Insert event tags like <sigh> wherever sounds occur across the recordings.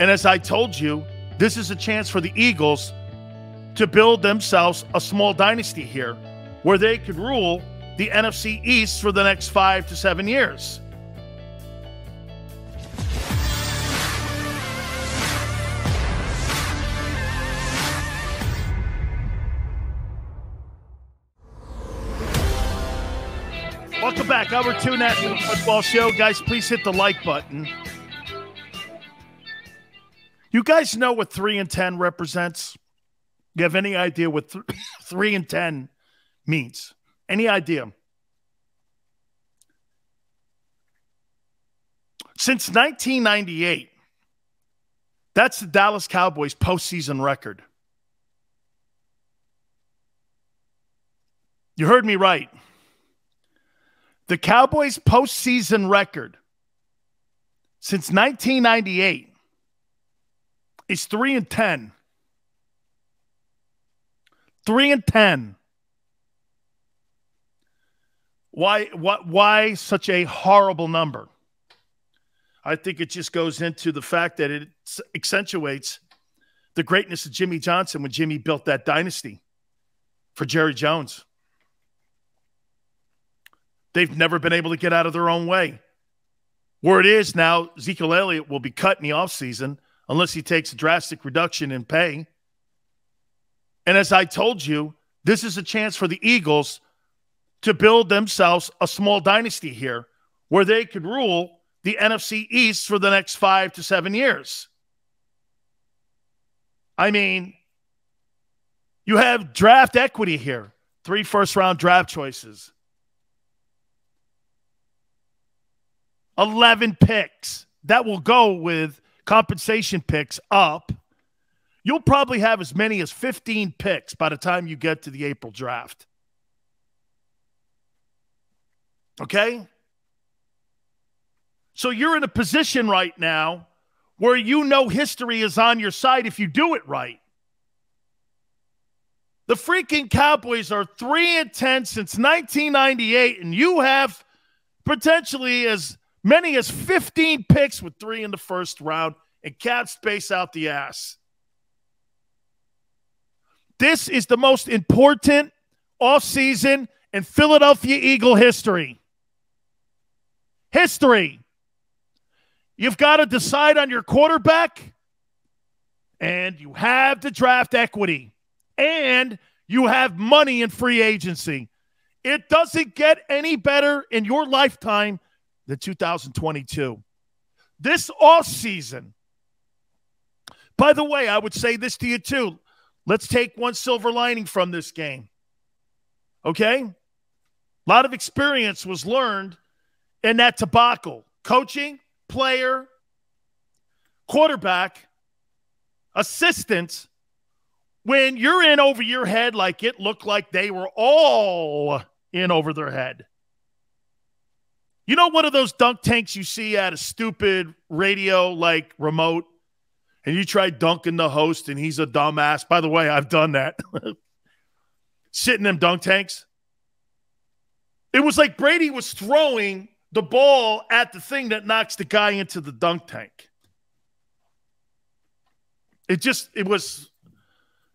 And as I told you, this is a chance for the Eagles to build themselves a small dynasty here where they could rule the NFC East for the next five to seven years. Welcome back. Hour two National Football Show. Guys, please hit the like button. You guys know what 3 and 10 represents? You have any idea what th- <laughs> 3 and 10 means? Any idea? Since 1998, that's the Dallas Cowboys postseason record. You heard me right. The Cowboys' postseason record since 1998 is 3 and 10. 3 and 10. Why what why such a horrible number? I think it just goes into the fact that it accentuates the greatness of Jimmy Johnson when Jimmy built that dynasty for Jerry Jones. They've never been able to get out of their own way. Where it is now, Ezekiel Elliott will be cut in the offseason unless he takes a drastic reduction in pay. And as I told you, this is a chance for the Eagles to build themselves a small dynasty here where they could rule the NFC East for the next five to seven years. I mean, you have draft equity here, three first round draft choices. 11 picks that will go with compensation picks up. You'll probably have as many as 15 picks by the time you get to the April draft. Okay? So you're in a position right now where you know history is on your side if you do it right. The freaking Cowboys are 3 and 10 since 1998 and you have potentially as many as 15 picks with three in the first round and cap space out the ass. This is the most important offseason in Philadelphia Eagle history. History. You've got to decide on your quarterback, and you have the draft equity, and you have money in free agency. It doesn't get any better in your lifetime the 2022. This off season, by the way, I would say this to you too. Let's take one silver lining from this game. Okay? A lot of experience was learned in that debacle. Coaching, player, quarterback, assistants. When you're in over your head like it looked like they were all in over their head. You know, one of those dunk tanks you see at a stupid radio like remote, and you try dunking the host, and he's a dumbass. By the way, I've done that. <laughs> Sitting in them dunk tanks. It was like Brady was throwing the ball at the thing that knocks the guy into the dunk tank. It just it was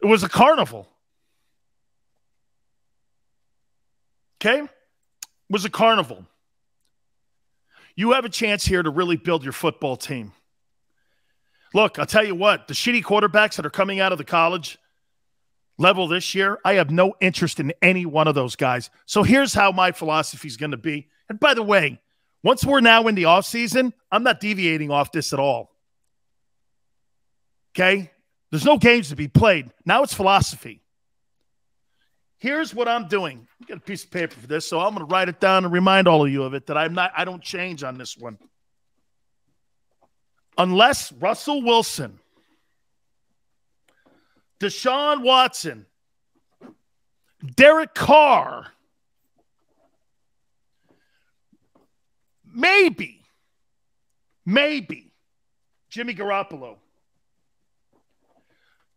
it was a carnival. Okay? It was a carnival. You have a chance here to really build your football team. Look, I'll tell you what, the shitty quarterbacks that are coming out of the college level this year, I have no interest in any one of those guys. So here's how my philosophy is going to be. And by the way, once we're now in the offseason, I'm not deviating off this at all. Okay? There's no games to be played. Now it's philosophy. Here's what I'm doing. I got a piece of paper for this, so I'm going to write it down and remind all of you of it that I'm not. I don't change on this one. Unless Russell Wilson, Deshaun Watson, Derek Carr, maybe, maybe Jimmy Garoppolo.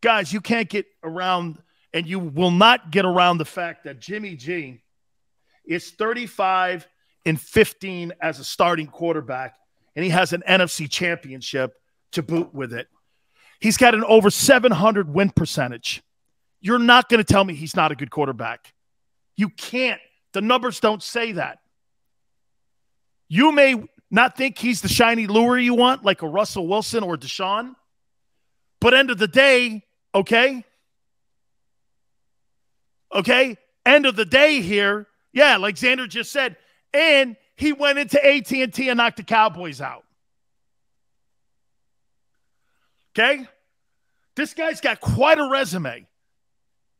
Guys, you can't get around and you will not get around the fact that Jimmy G is 35 and 15 as a starting quarterback, and he has an NFC championship to boot with it. He's got an over 700 win percentage. You're not going to tell me he's not a good quarterback. You can't. The numbers don't say that. You may not think he's the shiny lure you want, like a Russell Wilson or Deshaun, but end of the day, okay? Okay? End of the day here, yeah, like Xander just said, and he went into AT&T and knocked the Cowboys out. Okay? This guy's got quite a resume.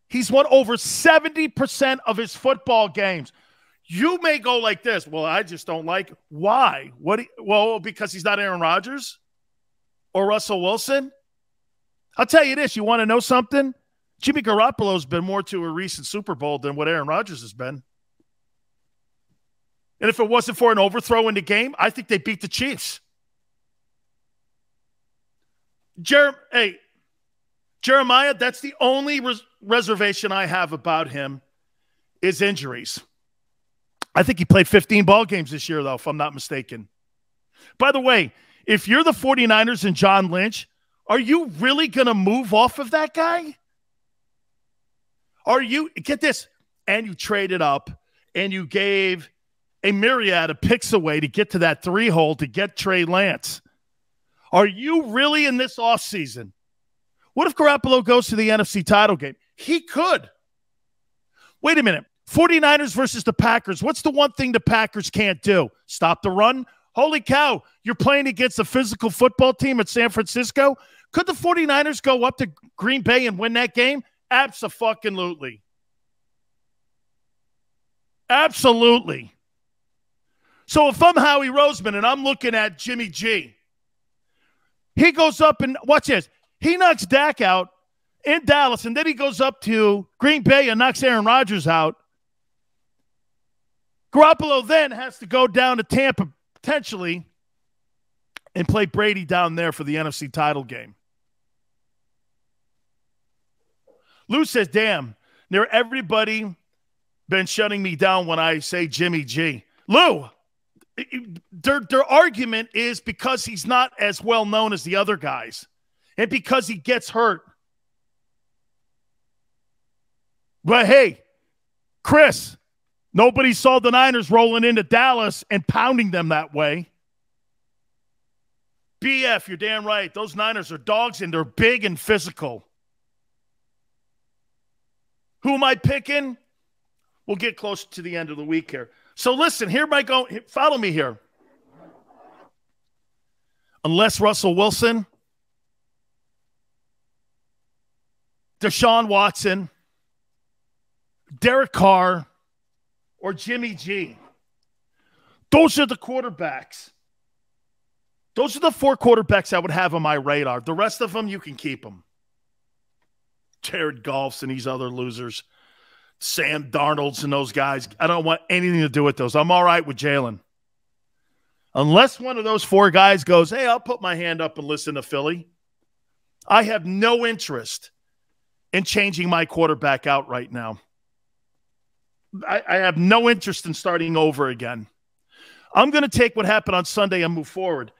He's won over 70% of his football games. You may go like this. Well, I just don't like. Why? What? well, because he's not Aaron Rodgers or Russell Wilson. I'll tell you this. You want to know something? Jimmy Garoppolo's been more to a recent Super Bowl than what Aaron Rodgers has been. And if it wasn't for an overthrow in the game, I think they beat the Chiefs. Jer- hey, Jeremiah, that's the only res- reservation I have about him is injuries. I think he played 15 ball games this year, though, if I'm not mistaken. By the way, if you're the 49ers and John Lynch, are you really going to move off of that guy? Are you, get this, and you traded up and you gave a myriad of picks away to get to that three hole to get Trey Lance. Are you really in this offseason? What if Garoppolo goes to the NFC title game? He could. Wait a minute. 49ers versus the Packers. What's the one thing the Packers can't do? Stop the run? Holy cow, you're playing against a physical football team at San Francisco. Could the 49ers go up to Green Bay and win that game? Absolutely. Absolutely. So if I'm Howie Roseman and I'm looking at Jimmy G, he goes up and watch this. He knocks Dak out in Dallas, and then he goes up to Green Bay and knocks Aaron Rodgers out. Garoppolo then has to go down to Tampa potentially and play Brady down there for the NFC title game. Lou says, damn, near everybody been shutting me down when I say Jimmy G. Lou, their, their argument is because he's not as well known as the other guys and because he gets hurt. But hey, Chris, nobody saw the Niners rolling into Dallas and pounding them that way. BF, you're damn right. Those Niners are dogs and they're big and physical. Who am I picking? We'll get close to the end of the week here. So listen, here I go. Follow me here. Unless Russell Wilson, Deshaun Watson, Derek Carr, or Jimmy G. Those are the quarterbacks. Those are the four quarterbacks I would have on my radar. The rest of them, you can keep them. Jared Goffs and these other losers. Sam Darnold's and those guys. I don't want anything to do with those. I'm all right with Jalen. Unless one of those four guys goes, hey, I'll put my hand up and listen to Philly. I have no interest in changing my quarterback out right now. I, I have no interest in starting over again. I'm going to take what happened on Sunday and move forward.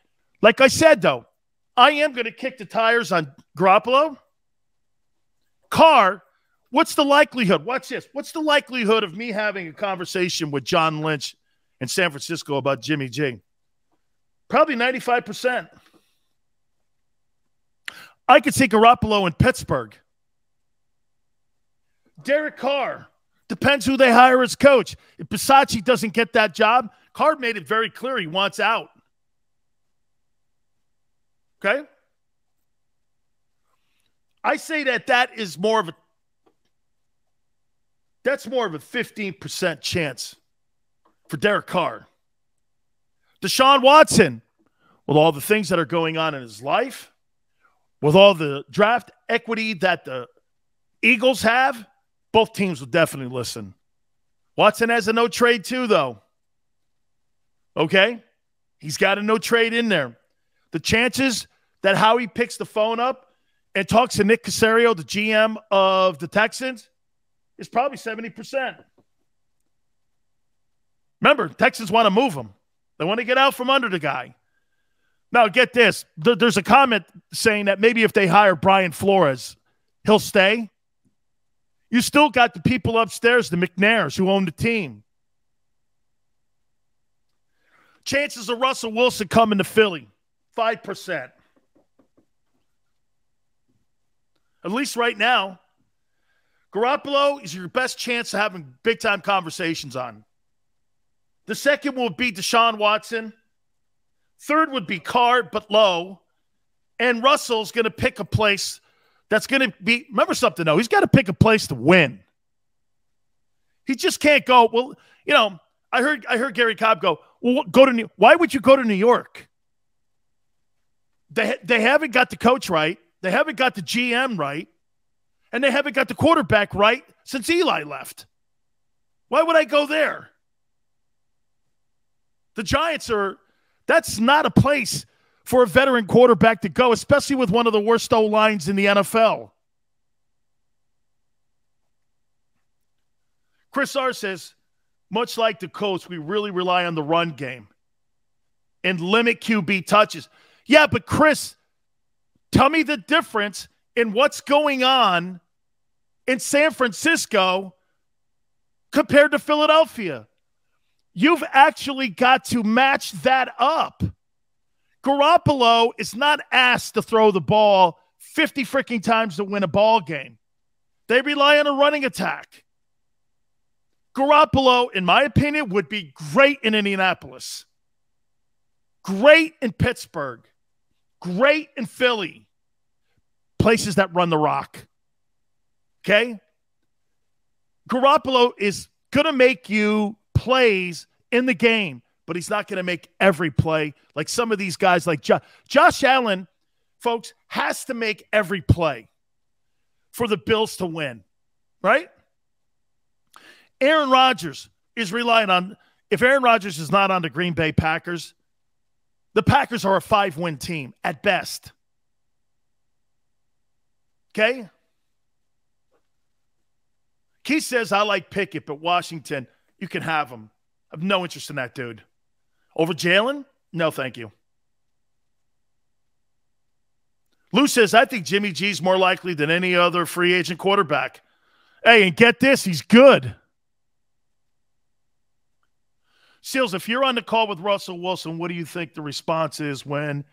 Like I said, though, I am going to kick the tires on Garoppolo. Carr What's the likelihood? Watch this. What's the likelihood of me having a conversation with John Lynch in San Francisco about Jimmy G? Probably 95%. I could see Garoppolo in Pittsburgh. Derek Carr. Depends who they hire as coach. If Bisaccia doesn't get that job, Carr made it very clear he wants out. Okay? I say that that is more of a that's more of a 15% chance for Derek Carr. Deshaun Watson, with all the things that are going on in his life, with all the draft equity that the Eagles have, both teams will definitely listen. Watson has a no trade too, though. Okay? He's got a no trade in there. The chances that Howie picks the phone up and talks to Nick Caserio, the GM of the Texans, is probably 70%. Remember, Texans want to move him. They want to get out from under the guy. Now, get this. There's a comment saying that maybe if they hire Brian Flores, he'll stay. You still got the people upstairs, the McNairs, who own the team. Chances of Russell Wilson coming to Philly, 5%. At least right now, Garoppolo is your best chance of having big time conversations on. The second will be Deshaun Watson. Third would be Carr, but low. And Russell's going to pick a place that's going to be. Remember something, though. He's got to pick a place to win. He just can't go. Well, you know, I heard I heard Gary Cobb go. Well, go to New. Why would you go to New York? They they haven't got the coach right. They haven't got the GM right, and they haven't got the quarterback right since Eli left. Why would I go there? The Giants are. That's not a place for a veteran quarterback to go, especially with one of the worst O lines in the NFL. Chris R says, much like the Colts, we really rely on the run game and limit QB touches. Yeah, but Chris, tell me the difference in what's going on in San Francisco compared to Philadelphia. You've actually got to match that up. Garoppolo is not asked to throw the ball 50 freaking times to win a ball game. They rely on a running attack. Garoppolo, in my opinion, would be great in Indianapolis, great in Pittsburgh, great in Philly, places that run the rock. Okay? Garoppolo is going to make you plays in the game but he's not going to make every play like some of these guys like jo- Josh Allen, folks, has to make every play for the Bills to win, right? Aaron Rodgers is relying on if Aaron Rodgers is not on the Green Bay Packers, the Packers are a five win team at best. Okay? Keith says, I like Pickett, but Washington, you can have him. I have no interest in that dude. Over Jalen? No, thank you. Lou says, I think Jimmy G's more likely than any other free agent quarterback. Hey, and get this, he's good. Seals, if you're on the call with Russell Wilson, what do you think the response is when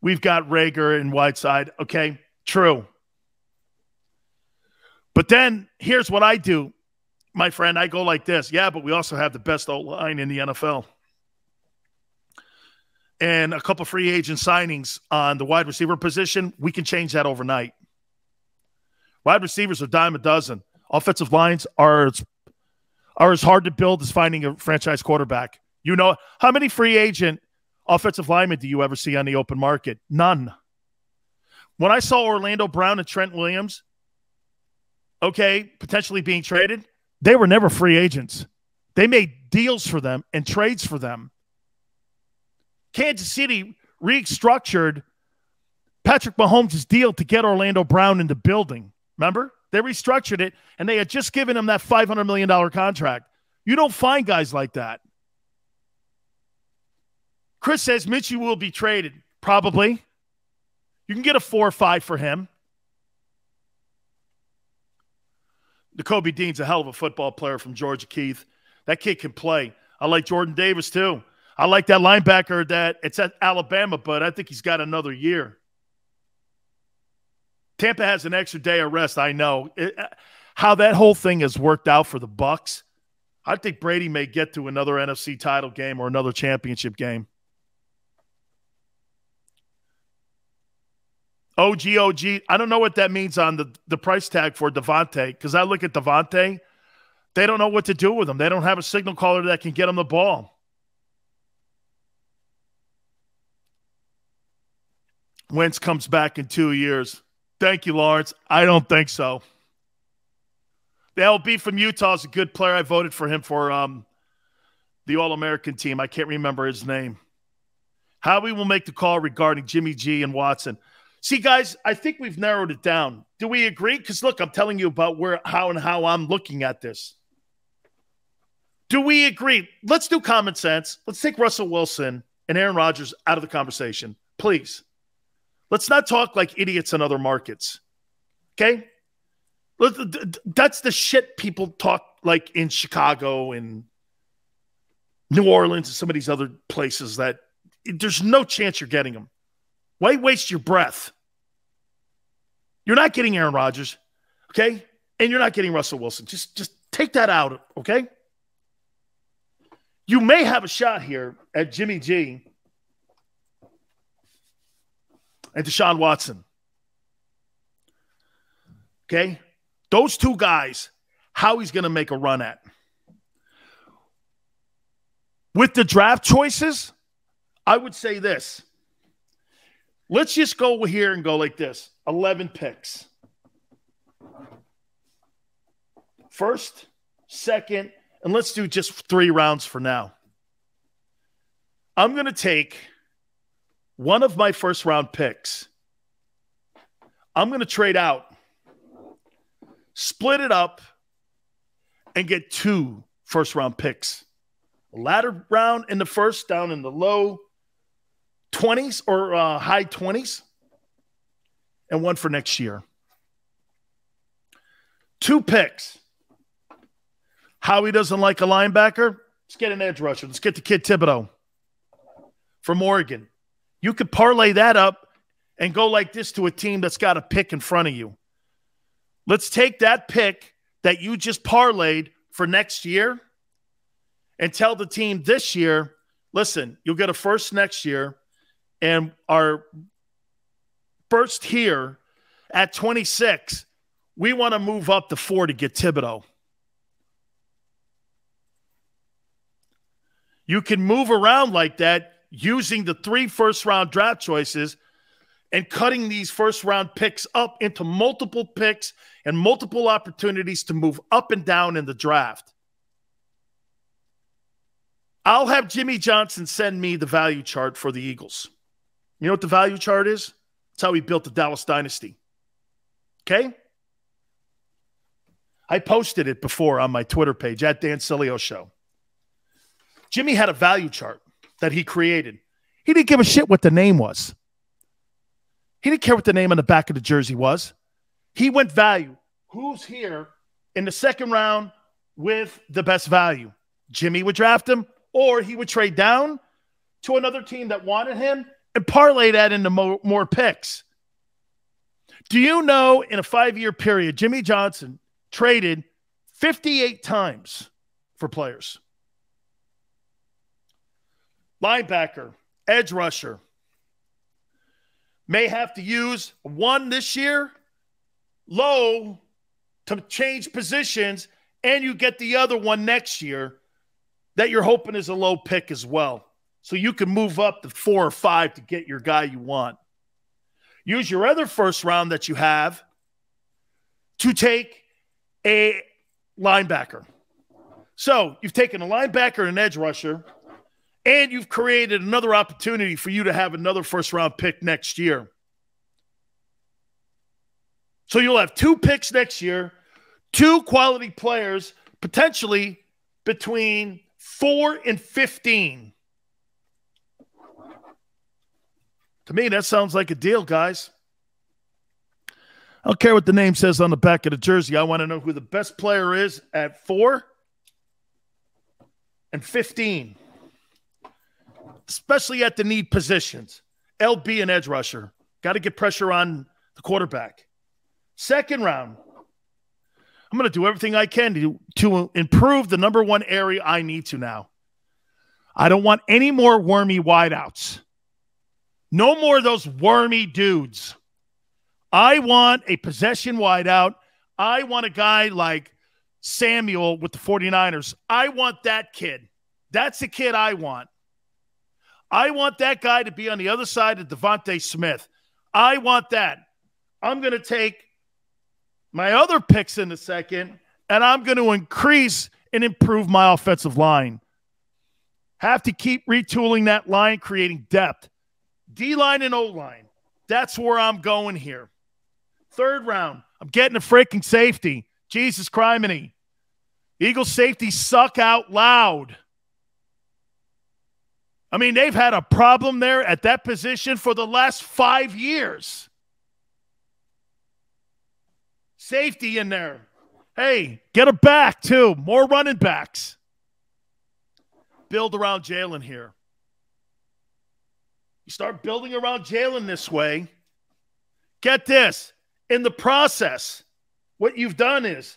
we've got Reagor and Whiteside? Okay, true. But then here's what I do, my friend. I go like this. Yeah, but we also have the best O line in the NFL and a couple free agent signings on the wide receiver position, we can change that overnight. Wide receivers are dime a dozen. Offensive lines are are as hard to build as finding a franchise quarterback. You know how many free agent offensive linemen do you ever see on the open market? None. When I saw Orlando Brown and Trent Williams, okay, potentially being traded, they were never free agents. They made deals for them and trades for them. Kansas City restructured Patrick Mahomes' deal to get Orlando Brown in the building. Remember? They restructured it and they had just given him that $500 million contract. You don't find guys like that. Chris says Mitchie will be traded. Probably. You can get a four or five for him. The Kobe Dean's a hell of a football player from Georgia Keith. That kid can play. I like Jordan Davis too. I like that linebacker that it's at Alabama, but I think he's got another year. Tampa has an extra day of rest. I know it, uh, how that whole thing has worked out for the Bucs. I think Brady may get to another NFC title game or another championship game. OG, OG. I don't know what that means on the, the price tag for Davante because I look at Davante. They don't know what to do with him. They don't have a signal caller that can get him the ball. Wentz comes back in two years. Thank you, Lawrence. I don't think so. The LB from Utah is a good player. I voted for him for um, the All American team. I can't remember his name. Howie will make the call regarding Jimmy G and Watson. See, guys, I think we've narrowed it down. Do we agree? Because look, I'm telling you about where, how, and how I'm looking at this. Do we agree? Let's do common sense. Let's take Russell Wilson and Aaron Rodgers out of the conversation. Please. Let's not talk like idiots in other markets. Okay? That's the shit people talk like in Chicago and New Orleans and some of these other places that there's no chance you're getting them. Why waste your breath? You're not getting Aaron Rodgers, okay? And you're not getting Russell Wilson. Just just take that out, okay? You may have a shot here at Jimmy G and Deshaun Watson. Okay? Those two guys, how he's going to make a run at. With the draft choices, I would say this. Let's just go here and go like this 11 picks. First, second, and let's do just three rounds for now. I'm going to take one of my first round picks. I'm going to trade out, split it up, and get two first round picks. A latter round in the first, down in the low 20s or uh, high 20s, and one for next year. Two picks. Howie doesn't like a linebacker. Let's get an edge rusher. Let's get the kid Thibodeaux from Oregon. You could parlay that up and go like this to a team that's got a pick in front of you. Let's take that pick that you just parlayed for next year and tell the team this year, listen, you'll get a first next year, and our first here at 26, we want to move up to four to get Thibodeaux. You can move around like that using the three first round draft choices and cutting these first round picks up into multiple picks and multiple opportunities to move up and down in the draft. I'll have Jimmy Johnson send me the value chart for the Eagles. You know what the value chart is? It's how he built the Dallas dynasty. Okay? I posted it before on my Twitter page at Dan Sileo Show. Jimmy had a value chart that he created. He didn't give a shit what the name was. He didn't care what the name on the back of the jersey was. He went value. Who's here in the second round with the best value? Jimmy would draft him, or he would trade down to another team that wanted him and parlay that into more, more picks. Do you know in a five year period, Jimmy Johnson traded 58 times for players? Linebacker, edge rusher. May have to use one this year, low to change positions, and you get the other one next year that you're hoping is a low pick as well. So you can move up to four or five to get your guy you want. Use your other first round that you have to take a linebacker. So you've taken a linebacker and an edge rusher and you've created another opportunity for you to have another first round pick next year. So you'll have two picks next year, two quality players, potentially between four and 15. To me, that sounds like a deal, guys. I don't care what the name says on the back of the jersey. I want to know who the best player is at four and 15 especially at the need positions. LB and edge rusher. Got to get pressure on the quarterback. Second round, I'm going to do everything I can to, to improve the number one area I need to now. I don't want any more wormy wideouts. No more of those wormy dudes. I want a possession wideout. I want a guy like Samuel with the 49ers. I want that kid. That's the kid I want. I want that guy to be on the other side of DeVonta Smith. I want that. I'm going to take my other picks in a second, and I'm going to increase and improve my offensive line. Have to keep retooling that line, creating depth. D line and O line. That's where I'm going here. Third round, I'm getting a freaking safety. Jesus criminy. Eagles safety suck out loud. I mean, they've had a problem there at that position for the last five years. Safety in there. Hey, get a back, too. More running backs. Build around Jalen here. You start building around Jalen this way. Get this in the process, what you've done is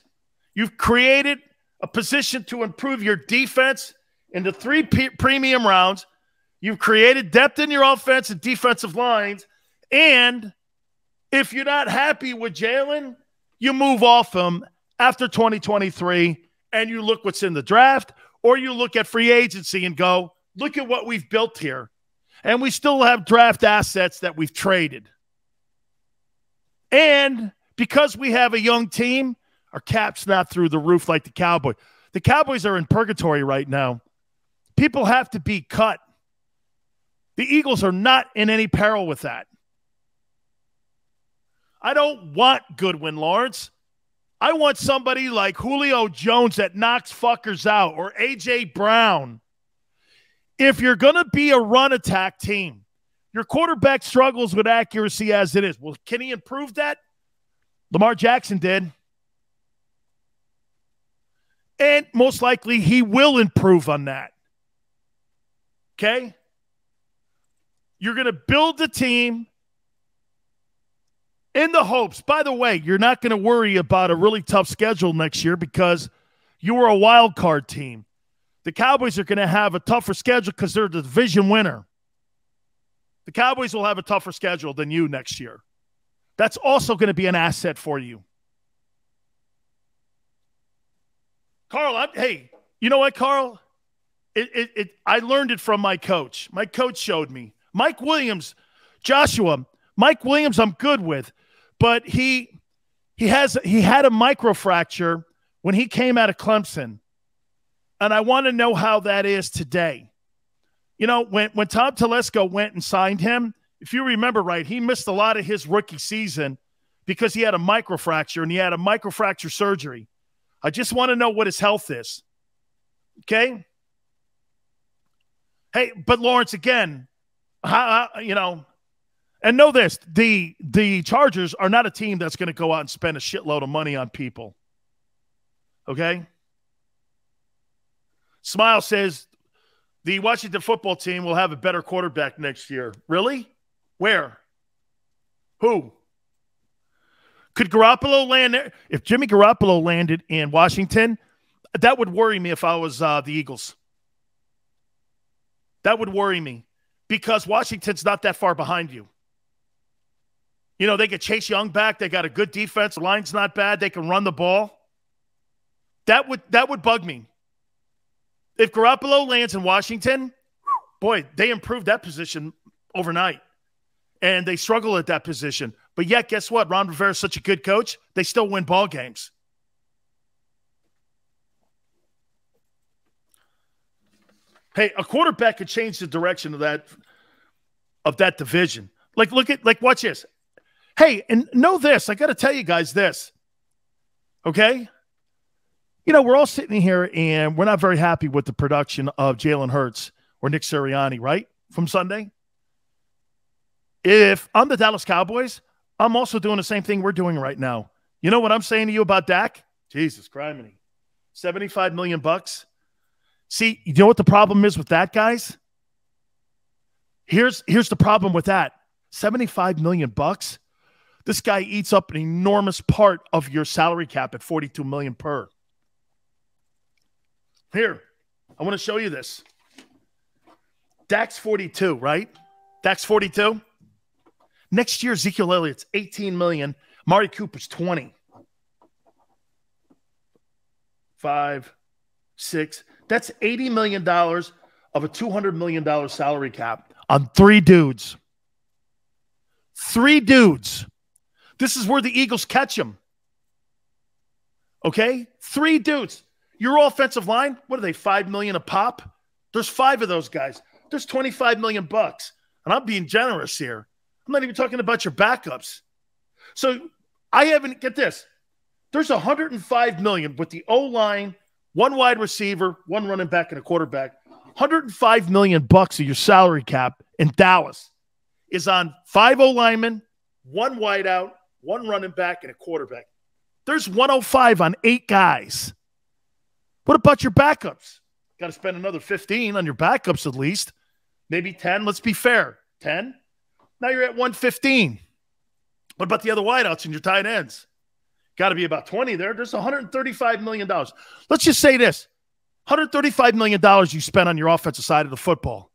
you've created a position to improve your defense in the three premium rounds. You've created depth in your offense and defensive lines. And if you're not happy with Jalen, you move off him after 2023 and you look what's in the draft or you look at free agency and go, look at what we've built here. And we still have draft assets that we've traded. And because we have a young team, our cap's not through the roof like the Cowboys. The Cowboys are in purgatory right now. People have to be cut. The Eagles are not in any peril with that. I don't want Goodwin Lawrence. I want somebody like Julio Jones that knocks fuckers out or A.J. Brown. If you're going to be a run attack team, your quarterback struggles with accuracy as it is. Well, can he improve that? Lamar Jackson did. And most likely he will improve on that. Okay? You're going to build the team in the hopes. By the way, you're not going to worry about a really tough schedule next year because you were a wild card team. The Cowboys are going to have a tougher schedule because they're the division winner. The Cowboys will have a tougher schedule than you next year. That's also going to be an asset for you. Carl, I'm, hey, you know what, Carl? It, it, it, I learned it from my coach. My coach showed me. Mike Williams, Joshua, Mike Williams, I'm good with, but he he has he had a microfracture when he came out of Clemson, and I want to know how that is today. You know, when when Tom Telesco went and signed him, if you remember right, he missed a lot of his rookie season because he had a microfracture and he had a microfracture surgery. I just want to know what his health is. Okay. Hey, but Lawrence, again, you know, and know this: the the Chargers are not a team that's going to go out and spend a shitload of money on people. Okay. Smile says the Washington football team will have a better quarterback next year. Really? Where? Who? Could Garoppolo land there? If Jimmy Garoppolo landed in Washington, that would worry me if I was uh, the Eagles. That would worry me because Washington's not that far behind you. You know, they get Chase Young back. They got a good defense. Line's not bad. They can run the ball. That would that would bug me. If Garoppolo lands in Washington, boy, they improved that position overnight. And they struggle at that position. But yet, guess what? Ron Rivera is such a good coach. They still win ball games. Hey, a quarterback could change the direction of that of that division. Like, look at like watch this. Hey, and know this. I got to tell you guys this. Okay. You know, we're all sitting here and we're not very happy with the production of Jalen Hurts or Nick Sirianni, right? From Sunday. If I'm the Dallas Cowboys, I'm also doing the same thing we're doing right now. You know what I'm saying to you about Dak? Jesus Christ, 75 million bucks. See, you know what the problem is with that, guys? Here's here's the problem with that. 75 million bucks. This guy eats up an enormous part of your salary cap at 42 million per. Here, I want to show you this. Dak's 42, right? Dak's 42. Next year, Ezekiel Elliott's 18 million. Mari Cooper's 20. Five, six. That's $80 million of a $200 million salary cap on three dudes. Three dudes. This is where the Eagles catch them. Okay? Three dudes. Your offensive line, what are they, five million a pop? There's five of those guys. There's 25 million bucks. And I'm being generous here. I'm not even talking about your backups. So I haven't get this. There's 105 million with the O line, one wide receiver, one running back, and a quarterback. 105 million bucks of your salary cap in Dallas is on five O linemen, one wideout, one running back, and a quarterback. There's 105 on eight guys. What about your backups? Got to spend another 15 on your backups at least. Maybe 10. Let's be fair. 10. Now you're at 115. What about the other wideouts and your tight ends? Got to be about 20 there. There's $135 million. Let's just say this $135 million you spent on your offensive side of the football.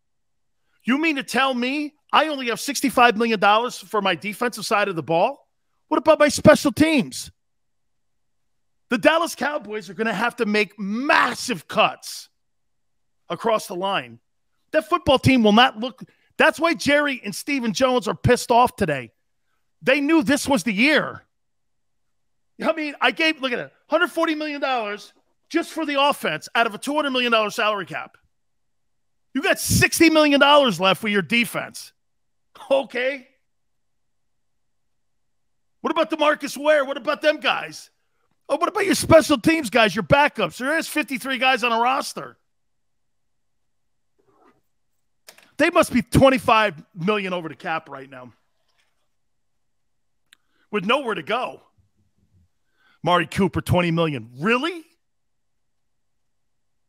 You mean to tell me I only have $65 million for my defensive side of the ball? What about my special teams? The Dallas Cowboys are going to have to make massive cuts across the line. That football team will not look. That's why Jerry and Stephen Jones are pissed off today. They knew this was the year. I mean, I gave, look at it, $140 million just for the offense out of a $200 million salary cap. You got $60 million left for your defense. Okay. What about DeMarcus Ware? What about them guys? Oh, what about your special teams guys, your backups? There is 53 guys on a roster. They must be 25 million over the cap right now. With nowhere to go. Mari Cooper, 20 million. Really?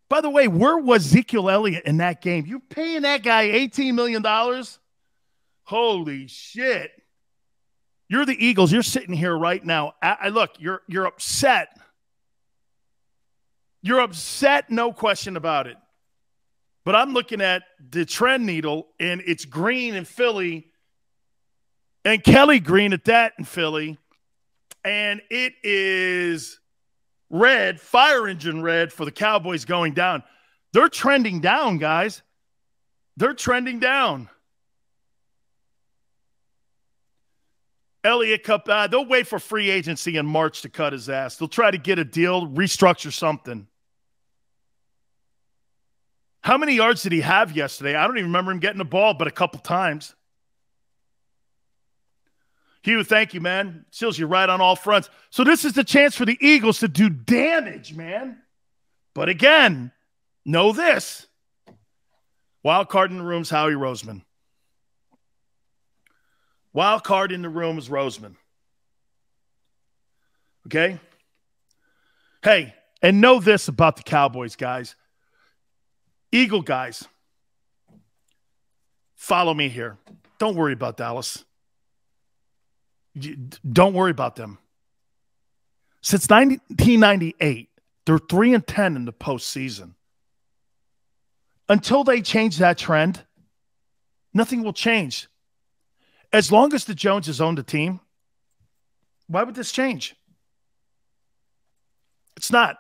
By the way, where was Ezekiel Elliott in that game? You paying that guy $18 million? Holy shit. You're the Eagles. You're sitting here right now. I, I look, you're you're upset. You're upset, no question about it. But I'm looking at the trend needle, and it's green in Philly, and Kelly Green at that in Philly, and it is red, fire engine red for the Cowboys going down. They're trending down, guys. They're trending down. Elliott Cup, uh, they'll wait for free agency in March to cut his ass. They'll try to get a deal, restructure something. How many yards did he have yesterday? I don't even remember him getting the ball, but a couple times. Hugh, thank you, man. Seals you right on all fronts. So this is the chance for the Eagles to do damage, man. But again, know this. Wild card in the room is Howie Roseman. Wild card in the room is Roseman. Okay? Hey, and know this about the Cowboys, guys. Eagle guys, follow me here. Don't worry about Dallas. Don't worry about them. Since 1998, they're 3 and 10 in the postseason. Until they change that trend, nothing will change. As long as the Joneses own the team, why would this change? It's not.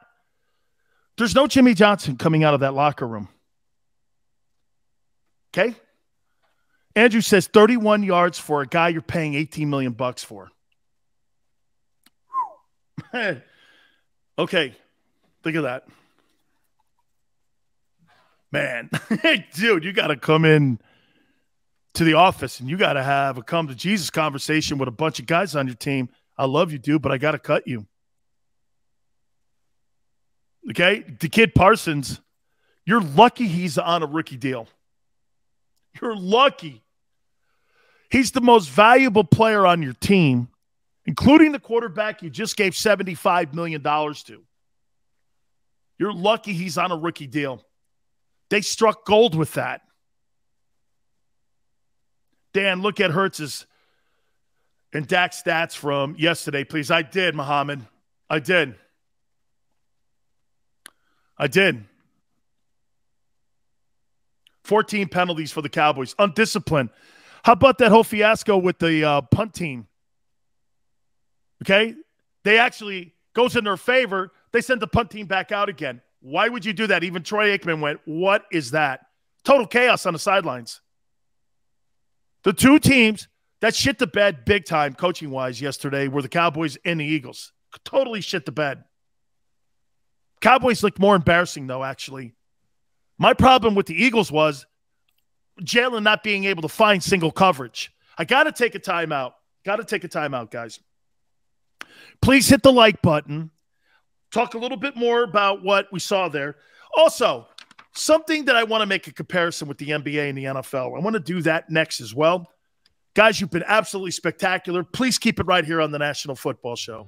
There's no Jimmy Johnson coming out of that locker room. Okay? Andrew says 31 yards for a guy you're paying 18 million bucks for. <laughs> okay. Think of that. Man, <laughs> dude, you got to come in to the office and you got to have a come to Jesus conversation with a bunch of guys on your team. I love you, dude, but I got to cut you. Okay. The kid Parsons, you're lucky he's on a rookie deal. You're lucky. He's the most valuable player on your team, including the quarterback you just gave $75 million to. You're lucky he's on a rookie deal. They struck gold with that. Dan, look at Hurts's and Dak stats from yesterday, please. I did, Muhammad. I did. I did. 14 penalties for the Cowboys. Undisciplined. How about that whole fiasco with the uh, punt team? Okay. They actually goes in their favor. They send the punt team back out again. Why would you do that? Even Troy Aikman went, What is that? Total chaos on the sidelines. The two teams that shit the bed big time coaching wise yesterday were the Cowboys and the Eagles. Totally shit the bed. Cowboys looked more embarrassing, though, actually. My problem with the Eagles was Jalen not being able to find single coverage. I got to take a timeout. Got to take a timeout, guys. Please hit the like button. Talk a little bit more about what we saw there. Also, something that I want to make a comparison with the NBA and the NFL. I want to do that next as well. Guys, you've been absolutely spectacular. Please keep it right here on the National Football Show.